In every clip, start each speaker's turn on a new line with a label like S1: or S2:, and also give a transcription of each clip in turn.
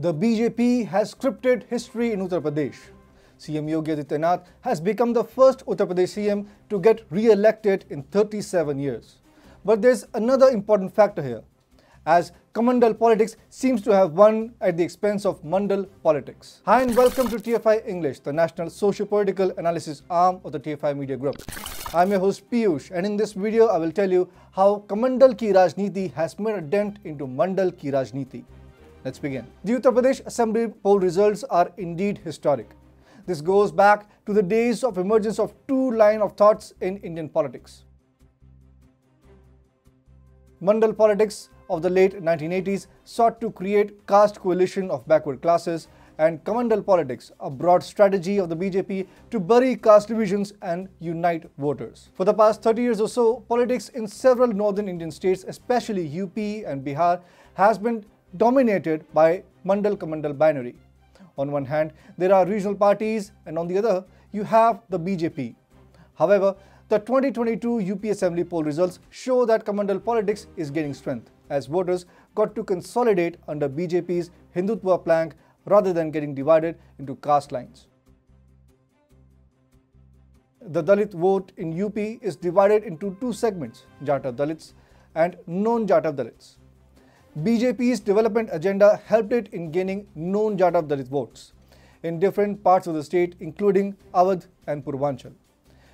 S1: The BJP has scripted history in Uttar Pradesh. CM Yogi Adityanath has become the first Uttar Pradesh CM to get re-elected in 37 years. But there's another important factor here, as Kamandal politics seems to have won at the expense of Mandal politics. Hi and welcome to TFI English, the national socio-political analysis arm of the TFI Media Group. I'm your host Piyush and in this video I will tell you how Kamandal ki Rajniti has made a dent into Mandal ki Rajniti. Let's begin. The Uttar Pradesh Assembly poll results are indeed historic. This goes back to the days of emergence of two line of thoughts in Indian politics. Mandal politics of the late 1980s sought to create caste coalition of backward classes and Kamandal politics, a broad strategy of the BJP to bury caste divisions and unite voters. For the past 30 years or so, politics in several northern Indian states, especially UP and Bihar, has been dominated by Mandal Kamandal binary. On one hand, there are regional parties, and on the other, you have the BJP. However, the 2022 UP Assembly poll results show that Kamandal politics is gaining strength as voters got to consolidate under BJP's Hindutva plank rather than getting divided into caste lines. The Dalit vote in UP is divided into two segments, Jatav Dalits and non-Jatav Dalits. BJP's development agenda helped it in gaining known Jatav Dalit votes in different parts of the state, including Awadh and Purvanchal.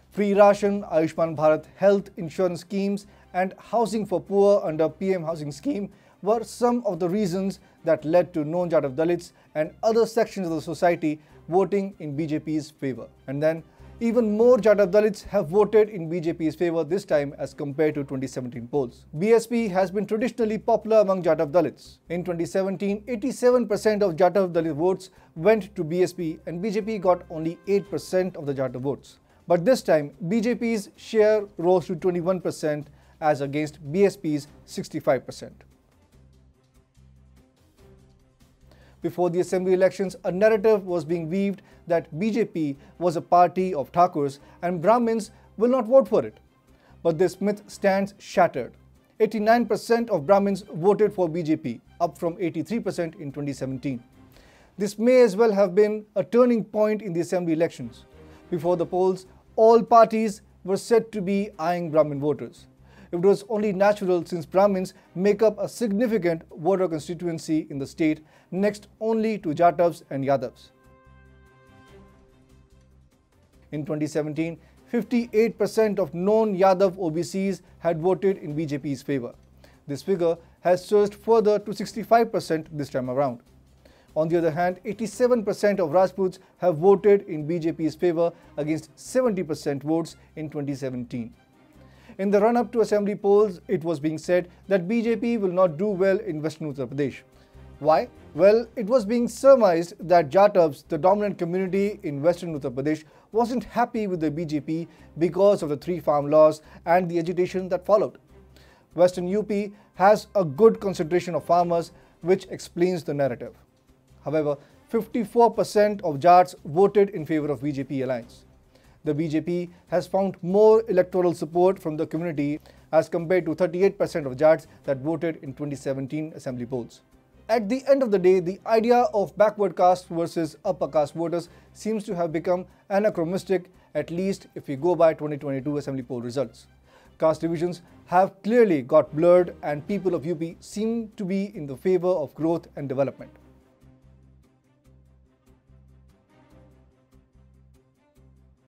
S1: Free ration, Ayushman Bharat health insurance schemes, and housing for poor under PM housing scheme were some of the reasons that led to known Jatav Dalits and other sections of the society voting in BJP's favor. And then even more Jatav Dalits have voted in BJP's favor this time as compared to 2017 polls. BSP has been traditionally popular among Jatav Dalits. In 2017, 87% of Jatav Dalit votes went to BSP and BJP got only 8% of the Jatav votes. But this time, BJP's share rose to 21% as against BSP's 65%. Before the assembly elections, a narrative was being weaved that BJP was a party of Thakurs and Brahmins will not vote for it. But this myth stands shattered. 89% of Brahmins voted for BJP, up from 83% in 2017. This may as well have been a turning point in the assembly elections. Before the polls, all parties were said to be eyeing Brahmin voters. It was only natural since Brahmins make up a significant voter constituency in the state, next only to Jatavs and Yadavs. In 2017, 58% of known Yadav OBCs had voted in BJP's favor. This figure has surged further to 65% this time around. On the other hand, 87% of Rajputs have voted in BJP's favor against 70% votes in 2017. In the run-up to assembly polls, it was being said that BJP will not do well in Western Uttar Pradesh. Why? Well, it was being surmised that Jatavs, the dominant community in Western Uttar Pradesh, wasn't happy with the BJP because of the three farm laws and the agitation that followed. Western UP has a good concentration of farmers, which explains the narrative. However, 54% of Jats voted in favor of BJP alliance the BJP has found more electoral support from the community as compared to 38% of Jats that voted in 2017 assembly polls. At the end of the day, the idea of backward caste versus upper caste voters seems to have become anachronistic, at least if we go by 2022 assembly poll results. Caste divisions have clearly got blurred and people of UP seem to be in the favor of growth and development.